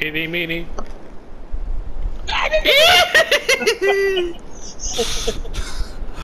Itty meeny.